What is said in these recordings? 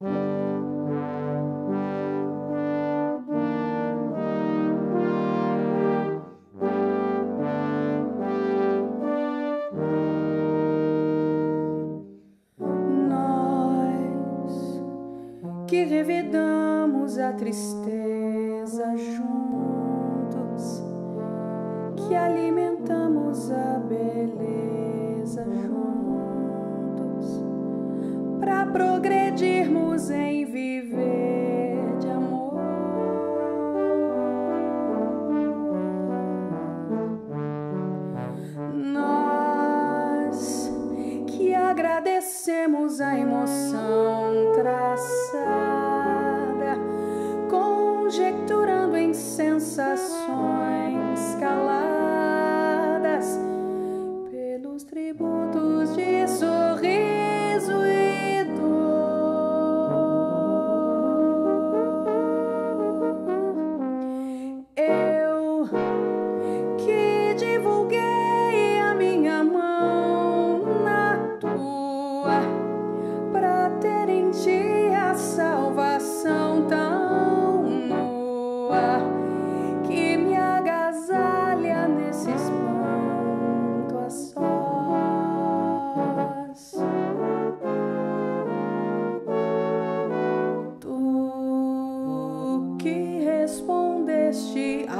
que revidamos a tristeza juntos, que alimentamos a beleza juntos, para progredirmos agradecemos a emoção traçada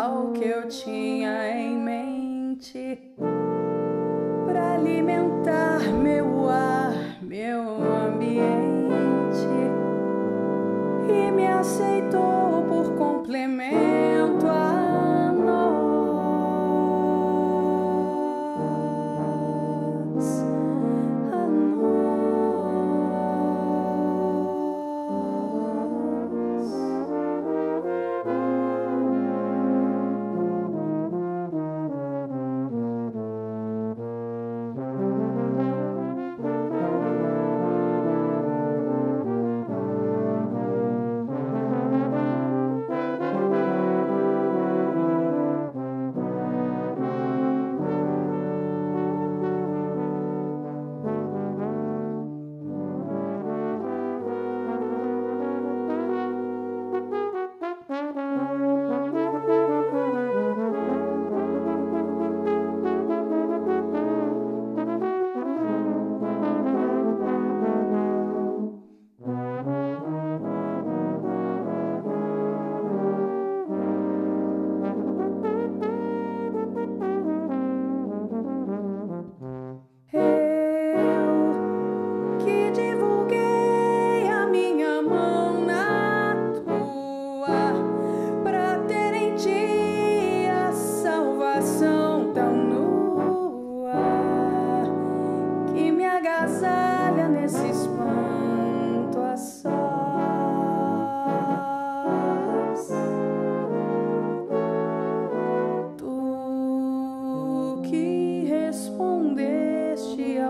ao que eu tinha em mente para alimentar meu ar, meu ambiente. E me aceitou por complemento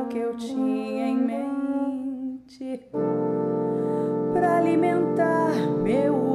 que eu tinha em mente para alimentar meu